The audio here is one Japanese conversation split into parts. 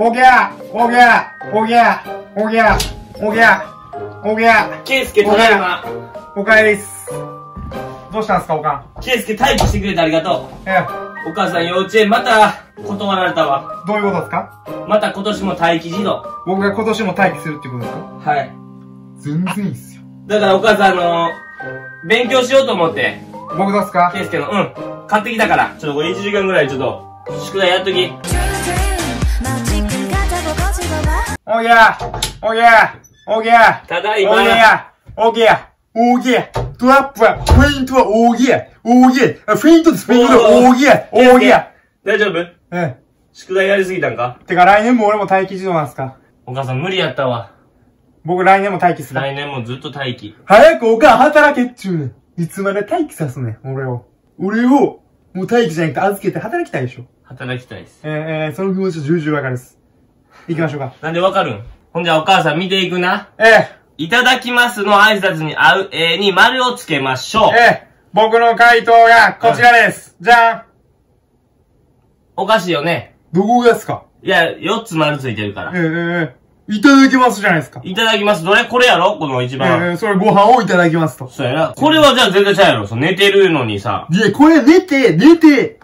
おぎゃおぎゃおぎゃおぎゃおぎゃおぎゃケイスケ、ただいま。おかえりっす。どうしたんすか、おかん？ケイスケ、待機してくれてありがとええ、う。お母さん幼稚園また断られたわ。どういうことですか？また今年も待機児童。僕が今年も待機するってことですか？はい。全然いいっすよ。だからお母さん、あの勉強しようと思って、僕ですか？ケイスケの、うん、買ってきたから、ちょっとこれ1時間ぐらいちょっと、宿題やっとき。おぎゃおぎゃおぎゃただいま。おぎゃおぎゃおぎゃトラップは、フェイントはおぎゃおぎゃフェイントでスペイン語でおぎゃおぎゃ大丈夫ええ。宿題やりすぎたんかてか来年も俺も待機児童なんすかお母さん無理やったわ。僕来年も待機する。来年もずっと待機。早くおかん働けっちゅうねん。いつまで待機さすねん、俺を。俺を、もう待機じゃなくて預けて働きたいでしょ。働きたいです。えー、えー、その気持ち重々わかるっす。行きましょうか。なんでわかるん？ほんじゃお母さん見ていくな。ええいただきますの挨拶に合う、えー、に丸をつけましょう。ええ僕の回答がこちらです。じゃんおかしいよね。どこがっすか？いや、4つ丸ついてるから。ええええいただきますじゃないですか。いただきます。どれ？これやろ？この一え番。えそれご飯をいただきますと。そうやな。これはじゃあ全然ちゃうやろ。そう寝てるのにさ。いや、これ寝て、寝て、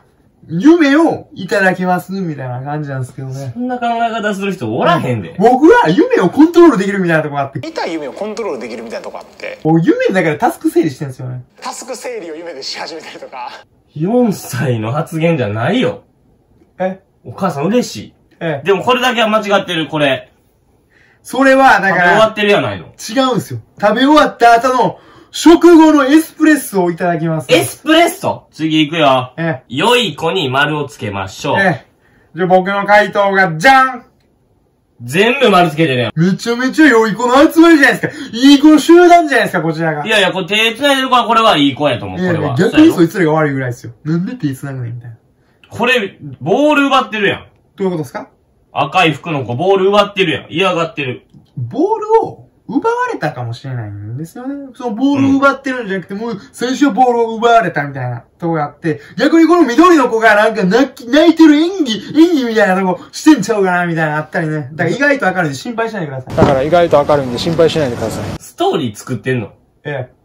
夢をいただきます、みたいな感じなんですけどね。そんな考え方する人おらへんで。僕は夢をコントロールできるみたいなとこがあって、見た夢をコントロールできるみたいなとこあってもう夢の中でタスク整理してるんですよね。タスク整理を夢でし始めたりとか4歳の発言じゃないよ。え？お母さん嬉しい。ええ。でもこれだけは間違ってる、これ。それは、だ食べから、終わってるやないの。違うんですよ。食べ終わった後の、食後のエスプレッソをいただきます。エスプレッソ？次行くよ。え良い子に丸をつけましょえ。う。ええ。じゃあ僕の回答が、じゃん全部丸つけてね。めちゃめちゃ良い子の集まりじゃないですか。いい子の集団じゃないですか、こちらが。いやいや、これ手繋いでる子はこれはいい子やと思う、これは。いやいや逆そうやろにそいつらが悪いぐらいですよ。なんで手繋ぐねんみたいな。これ、ボール奪ってるやん。どういうことですか？赤い服の子、ボール奪ってるやん。嫌がってる。ボールを奪われたかもしれないんですよね。そのボールを奪ってるんじゃなくて、もう最初はボールを奪われたみたいなとこがあって、逆にこの緑の子がなんか泣き、泣いてる演技、演技みたいなとこしてんちゃうかなみたいなのあったりね。だから意外と明るいんで心配しないでください。だから意外と明るいんで心配しないでくださいストーリー作ってんの？ええ。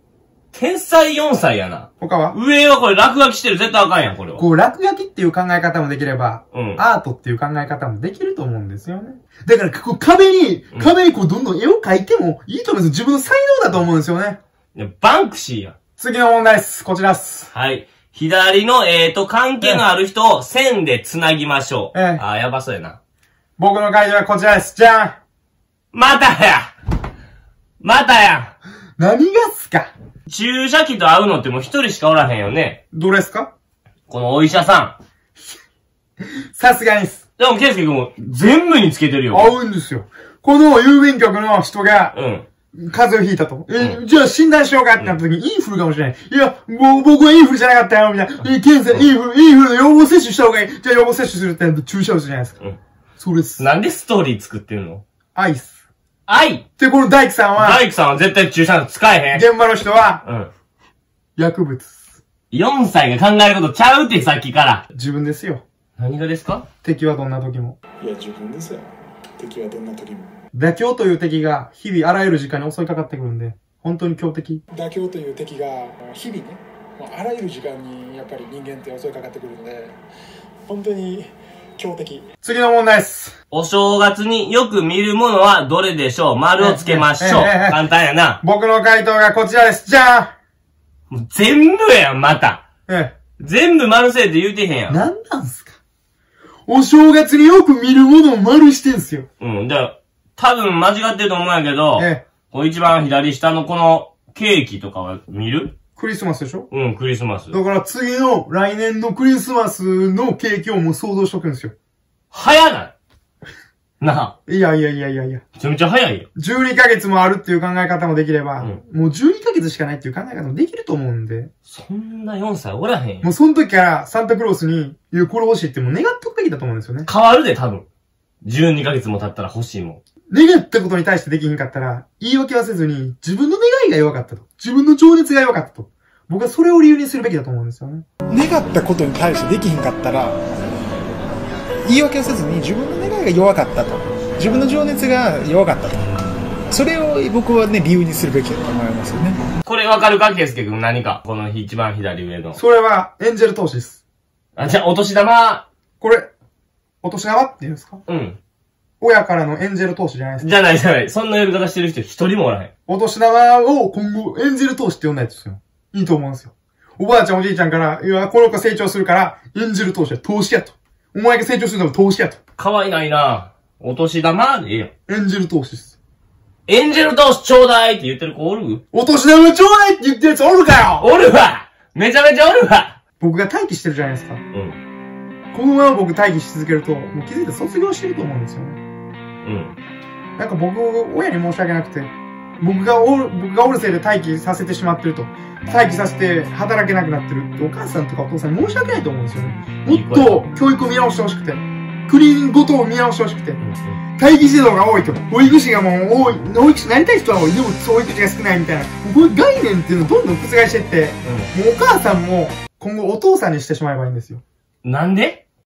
天才4歳やな。他は？上はこれ落書きしてる。絶対あかんやん、これは。こう、落書きっていう考え方もできれば、うん。アートっていう考え方もできると思うんですよね。だから、こう壁にうん、壁にこう、どんどん絵を描いてもいいと思うんですよ。自分の才能だと思うんですよね。いやバンクシーやん。次の問題です。こちらです。はい。左の、えーと、関係のある人を線で繋ぎましょう。ええあー、やばそうやな。僕の回答はこちらです。じゃんまたやまたや何がっすか？注射器と会うのってもう一人しかおらへんよね。どれっすか？このお医者さ さすがにっす。ん。でも、ケイスケ君も全部につけてるよ。合うんですよ。この郵便局の人が、うん。風邪をひいたと。え、うじゃあ診断しようかってなった時に、インフルかもしれない。いや、もう僕はインフルじゃなかったよ、みたいな。え、検査、インフル、インフルの予防接種した方がいい。じゃあ予防接種するってなると注射打つじゃないですか？うんそうです。なんでストーリー作ってるの？アイス。愛で、この大工さんは、大工さんは絶対注射なんか使えへん。現場の人は、うん。薬物。4歳が考えることちゃうってさっきから。自分ですよ。何がですか？敵はどんな時も。いや自分ですよ敵はどんな時も妥協という敵が日々あらゆる時間に襲いかかってくるんで、本当に強敵。妥協という敵が日々ねまああらゆる時間にやっぱり人間って襲いかかってくるので本当に強敵次の問題です。お正月によく見るものはどれでしょう？丸をつけましょう。ええええええ簡単やな。僕の回答がこちらです。じゃもう全部やん、また。んえ全部丸せえって言うてへんえ。やん。何なんすか？お正月によく見るものを丸してんすよ。うん。だから、多分間違ってると思うんやけど、ええ。こう一番左下のこのケーキとかは見る？クリスマスでしょ？うん、クリスマス。だから次の来年のクリスマスのケーキをもう想像しとくんですよ。早ないなあ、いやいやいやいやいや。めちゃめちゃ早いよ。12ヶ月もあるっていう考え方もできれば、うんもう12ヶ月しかないっていう考え方もできると思うんで、そんな4歳おらへんよもうその時からサンタクロースに、いや、これ欲しいってもう願っとくべきだと思うんですよね。変わるで、多分。12ヶ月も経ったら欲しいもん。願ったことに対してできひんかったら、言い訳はせずに、自分の願いが弱かったと。自分の情熱が弱かったと。僕はそれを理由にするべきだと思うんですよね。願ったことに対してできひんかったら言い訳をせずに自分の願いが弱かったと自分の情熱が弱かったとそれを僕はね理由にするべきだと思いますよねこれわかるかケイスケ君何か？この一番左上の。それは、エンジェル投資です。あ、じゃあ、お年玉、これ、お年玉っていうんですか？うん。親からのエンジェル投資じゃないですか。じゃないじゃない。そんな呼び方してる人一人もおらへん。お年玉を今後、エンジェル投資って呼んだやつですよ。いいと思うんですよ。おばあちゃんおじいちゃんから、いや、この子成長するから、エンジェル投資は投資やと。お前が成長するのは投資やと。かわいないなお年玉でええやん。エンジェル投資です。エンジェル投資ちょうだいって言ってる子おる？お年玉ちょうだいって言ってるやつおるかよおるわめちゃめちゃおるわ僕が待機してるじゃないですか。うん。このまま僕待機し続けると、もう気づいて卒業してると思うんですよね。うん。なんか僕、親に申し訳なくて、僕がおる、僕がおるせいで待機させてしまってると。待機させて働けなくなってるってお母さんとかお父さんに申し訳ないと思うんですよね。もっと教育を見直してほしくて、クリーンごとを見直してほしくて、うん。待機児童が多いと。保育士がもう多い、保育士になりたい人は多い。でも保育士が少ないみたいな。こういう概念っていうのをどんどん覆してって、もうお母さんも今後お父さんにしてしまえばいいんですよ。うん。なんで？